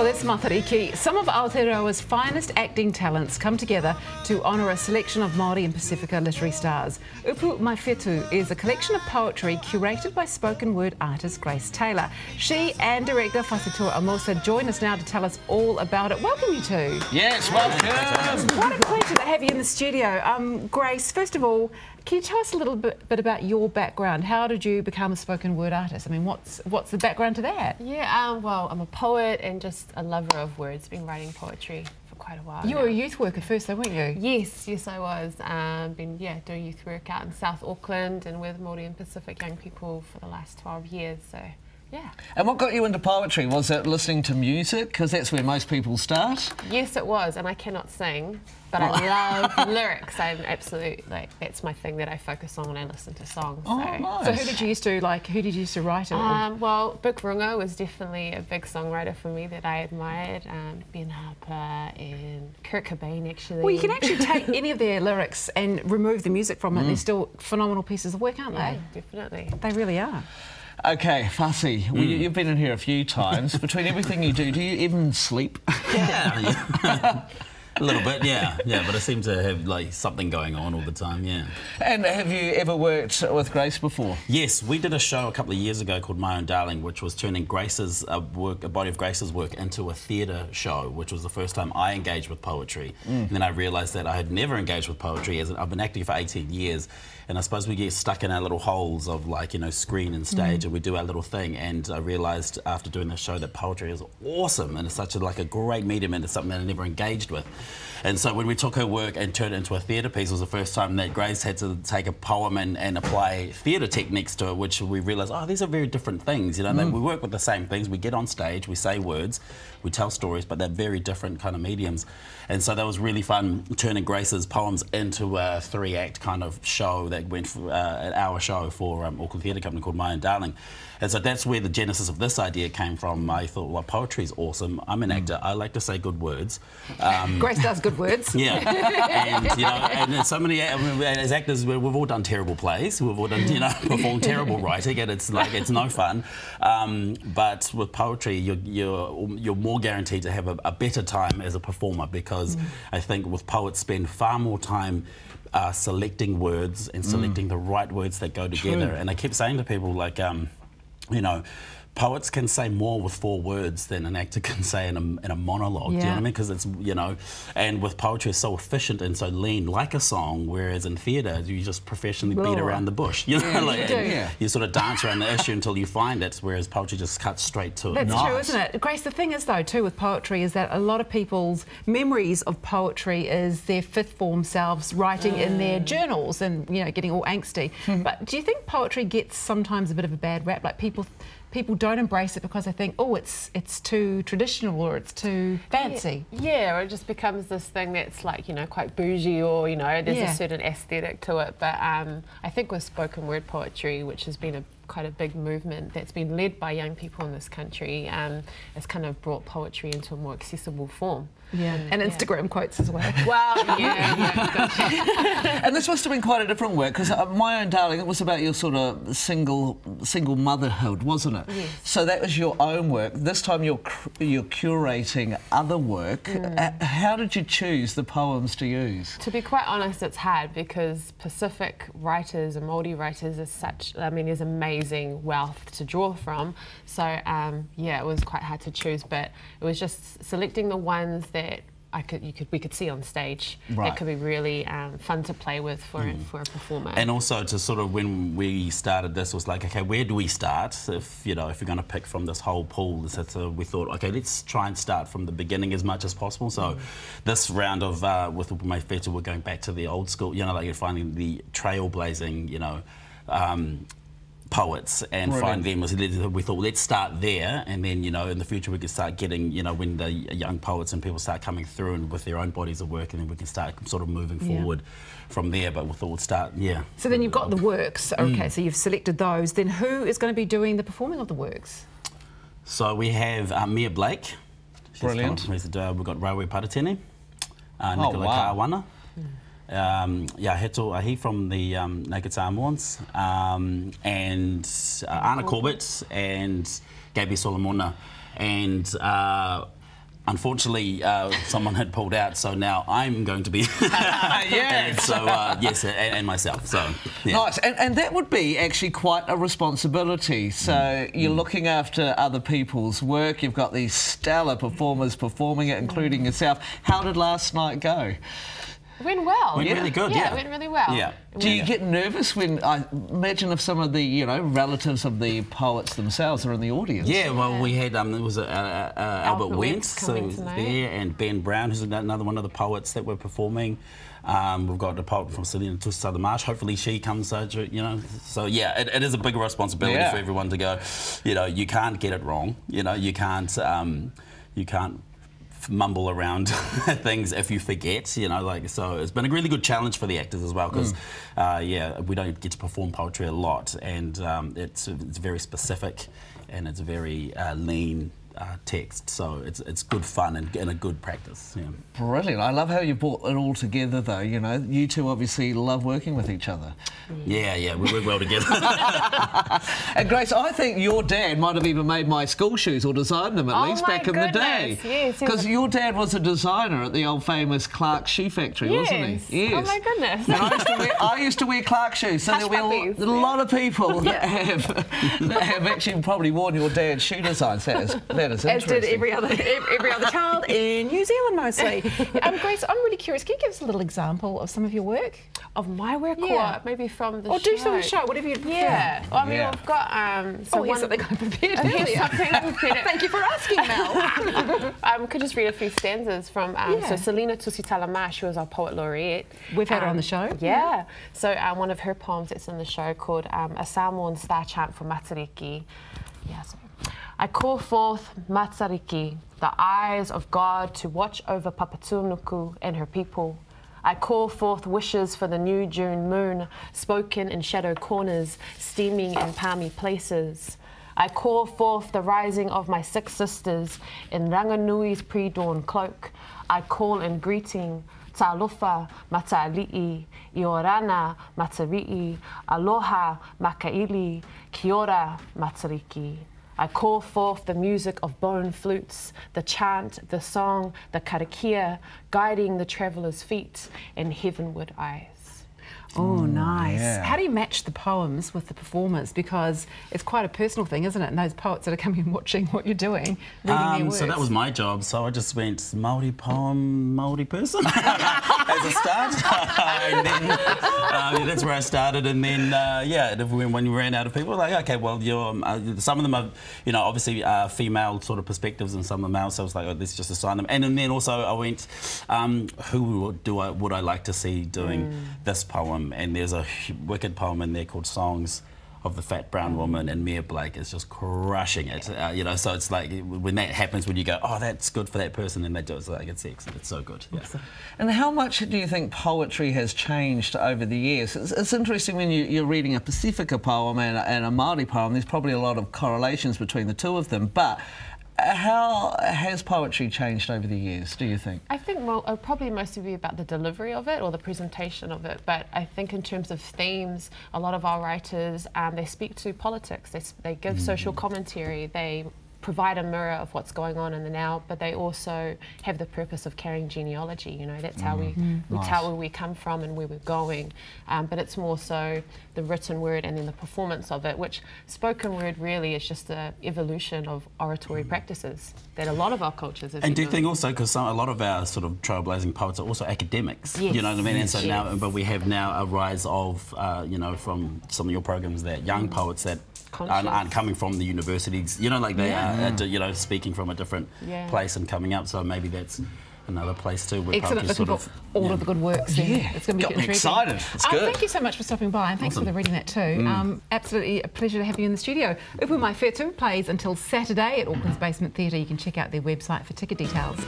Well, that's Matariki. Some of Aotearoa's finest acting talents come together to honour a selection of Māori and Pacifica literary stars. Upu Mai Whetū is a collection of poetry curated by spoken word artist Grace Taylor. She and director Fasitua Amosa join us now to tell us all about it. Welcome, you two. Yes, welcome. What a pleasure to have you in the studio. Um, Grace, first of all, can you tell us a little bit, bit, about your background? How did you become a spoken word artist? I mean, what's what's the background to that? Yeah, um, well, I'm a poet and just a lover of words. Been writing poetry for quite a while. You now. were a youth worker first, though, weren't you? Yes, yes, I was. Um, been yeah doing youth work out in South Auckland and with Māori and Pacific young people for the last 12 years. So. Yeah. And what got you into poetry? Was it listening to music? Because that's where most people start. Yes, it was. And I cannot sing, but I love lyrics. I'm absolute like that's my thing that I focus on when I listen to songs. Oh, so. nice. So who did you used to like? Who did you used to write it? Um, well, Bic Runga was definitely a big songwriter for me that I admired. Um, ben Harper and Kurt Cobain, actually. well, you can actually take any of their lyrics and remove the music from it. They're still phenomenal pieces of work, aren't Yeah, they? definitely. They really are. Okay, Fussy, well, you, hmm. you've been in here a few times. Between everything you do, do you even sleep? Yeah. a little bit, yeah, yeah. But I seem to have like something going on all the time, yeah. and have you ever worked with Grace before? Yes, we did a show a couple of years ago called My Own Darling, which was turning Grace's uh, work, a body of Grace's work, into a theatre show, which was the first time I engaged with poetry. And then I realised that I had never engaged with poetry. As I've been acting for 18 years, and I suppose we get stuck in our little holes of like you know screen and stage, and we do our little thing. And I realised after doing this show that poetry is awesome, and it's such a, like a great medium, and it's something that I never engaged with. And so when we took her work and turned it into a theatre piece, it was the first time that Grace had to take a poem and, and apply theatre techniques to it, which we realised, oh, these are very different things. You know, they- mm. we work with the same things. We get on stage, we say words, we tell stories, but they're very different kind of mediums. And so that was really fun turning Grace's poems into a three-act kind of show that went for uh, an hour show for um, Auckland Theatre Company called My Own Darling. And so that's where the genesis of this idea came from. I thought, well, poetry is awesome. I'm an actor. I like to say good words. Um, Grace does good words. yeah, and you know, and so many I mean, as actors, we- we've all done terrible plays, we've all done, you know, performed terrible writing, and it's like it's no fun. Um, but with poetry, you're you're you're more guaranteed to have a, a better time as a performer because I think with poets spend far more time. Uh, selecting words and selecting the right words that go together, and I keep saying to people like, um, you know, poets can say more with four words than an actor can say in a, in a monologue. Do you know what I mean? Because it's, you know, and with poetry, it's so efficient and so lean, like a song, whereas in theatre, you just professionally beat around the bush. You know, like, do. Yeah. you sort of dance around the issue until you find it, whereas poetry just cuts straight to it. That's true, isn't it? Grace, the thing is, though, too, with poetry, is that a lot of people's memories of poetry is their fifth form selves writing in their mm. journals and, you know, getting all angsty. but do you think poetry gets sometimes a bit of a bad rap? Like people. People don't embrace it because they think, oh, it's it's too traditional or it's too fancy. Yeah, or it just becomes this thing that's like, you know, quite bougie or, you know, there's Yeah. a certain aesthetic to it. But um, I think with spoken word poetry, which has been a quite a big movement that's been led by young people in this country, um, it's kind of brought poetry into a more accessible form. Yeah, and yeah. Instagram quotes as well. Well, yeah, yeah, gotcha. And this must have been quite a different work because uh, My Own Darling, it was about your sort of single single motherhood, wasn't it? Yes. So that was your own work. This time you're cr- you're curating other work. Uh, how did you choose the poems to use? To be quite honest, it's hard because Pacific writers and Māori writers is such, I mean, there's amazing wealth to draw from. So, um, yeah, it was quite hard to choose, but it was just selecting the ones that I could, you could, we could see on stage Right. that could be really um, fun to play with for, a, for a performer. And also to sort of when we started this was like, okay, where do we start? If you know, if you're going to pick from this whole pool, so we thought, okay, let's try and start from the beginning as much as possible. So this round of uh, with my feature, we're going back to the old school. You know, like you're finding the trailblazing, you know. Um, poets and find them as we thought let's start there and then you know in the future we could start getting you know when the young poets and people start coming through and with their own bodies of work and then we can start sort of moving Yeah. forward from there but we thought we'd start yeah So then you've got the works. Okay, so you've selected those. Then who is going to be doing the performing of the works? So we have uh, Mia Blake. She's Brilliant. From, we've, uh, we've got Rawiri Paratene, uh, Oh, Nicola wow. Kawana. Um, yeah, Heto Ahi from the um, Naked Samoans, um, and uh, Anna Corbett and Gabi Solomona. And uh, unfortunately, uh, someone had pulled out, so now I'm going to be. Yeah. And so uh, yes, and, and myself. So yeah. Nice, and, and that would be actually quite a responsibility. So Mm. you're looking after other people's work. You've got these stellar performers performing it, including yourself. How did last night go? It went well. Went really good, yeah. it went really well. Yeah. Do you get nervous when I imagine if some of the you know relatives of the poets themselves are in the audience? Yeah, well, we had um, it was uh, uh, uh, Albert, Albert Wendt, Wendt so he was there, and Ben Brown, who's another one of the poets that were performing. Um, we've got a poet from Selina Tusitala Marsh. Hopefully, she comes. Uh, dur- you know, so yeah, it, it is a big responsibility Yeah. for everyone to go. You know, you can't get it wrong. You know, you can't. Um, you can't f- mumble around things if you forget, you know, like so. It's been a really good challenge for the actors as well because, uh, yeah, we don't get to perform poetry a lot, and um, it's it's very specific, and it's very uh, lean. Uh, text, so it's it's good fun and, and a good practice. Yeah. Brilliant. I love how you brought it all together, though. You know, you two obviously love working with each other. yeah, yeah, we work well together. And Grace, I think your dad might have even made my school shoes or designed them at Oh least my back in the day. goodness, yes, Because your dad was a designer at the old famous Clark Shoe Factory, wasn't he? Yes. Oh my goodness. And I used to wear, I used to wear Clark shoes, so Hush there'll be a, lo- puppies, a lot of people that have that have actually probably worn your dad's shoe designs. That is that is As did every other every other child in New Zealand mostly. Um, Grace, I'm really curious. Can you give us a little example of some of your work, Of my work Yeah. or maybe from the show. or show? do some of the show, whatever you prefer? Yeah. Well, I mean, Yeah. we've got. Um, so Oh, here's one, something I prepared Here's earlier. something I prepared. Thank you for asking, Mel. um, could just read a few stanzas from. Um, Yeah. So Selina Tusitala Marsh, she was our poet laureate. We've had her on Um, the show. Yeah. So um, one of her poems that's in the show called um, A Samoan Star Chant for Matariki. Yeah. So, I call forth Matariki, the eyes of God, to watch over Papatūānuku and her people. I call forth wishes for the new June moon, spoken in shadow corners, steaming in palmy places. I call forth the rising of my six sisters in Ranginui's pre-dawn cloak. I call in greeting Talofa Matali'i, Iorana Matari'i, Aloha Makaili, Kiora Matariki. I call forth the music of bone flutes, the chant, the song, the karakia, guiding the traveller's feet in heavenward eyes. Oh, nice. yeah. How do you match the poems with the performers? Because it's quite a personal thing, isn't it? And those poets that are coming and watching what you're doing, reading their Um, words. so that was my job. So I just went Maori poem, Maori person as a start, and then uh, that's where I started. And then uh, yeah, when, when we ran out of people, like okay, well, you're, um, uh, some of them are, you know, obviously uh, female sort of perspectives, and some are male. So I was like, oh, let's just assign them. And, and then also I went, um, who would- do I would I like to see doing this poem? And there's a wicked poem in there called Songs of the fat brown woman, and Mia Blake is just crushing it. Uh, you know, so it's like when that happens, when you go, oh, that's good for that person, and they do it, it's like it's excellent. It's so good. Yeah. And how much do you think poetry has changed over the years? It's, it's interesting when you, you're reading a Pacifica poem and, a- and a Māori poem, there's probably a lot of correlations between the two of them, but how has poetry changed over the years, do you think? I think well, it'll probably mostly be about the delivery of it or the presentation of it. But I think in terms of themes, a lot of our writers um, they speak to politics. They, they give social commentary. They provide a mirror of what's going on in the now, but they also have the purpose of carrying genealogy. You know, that's how we, we tell where we come from and where we're going. Um, but it's more so the written word and then the performance of it, which spoken word really is just the evolution of oratory practices that a lot of our cultures have And do you think also because a lot of our sort of trailblazing poets are also academics, Yes. you know what I mean? And so now, but we have now a rise of, uh, you know, from some of your programs that young poets that aren't, aren't coming from the universities, you know, like they are, at, you know, speaking from a different Yeah. place and coming up. So maybe that's another place too where Excellent. Looking sort for of all yeah. of the good works. then. Yeah, it's going to be got me excited. It's Um, good. thank you so much for stopping by, and thanks Awesome. for the reading that too. Um, absolutely a pleasure to have you in the studio. Upu Mai Whetū plays until Saturday at Auckland's Basement Theatre. You can check out their website for ticket details.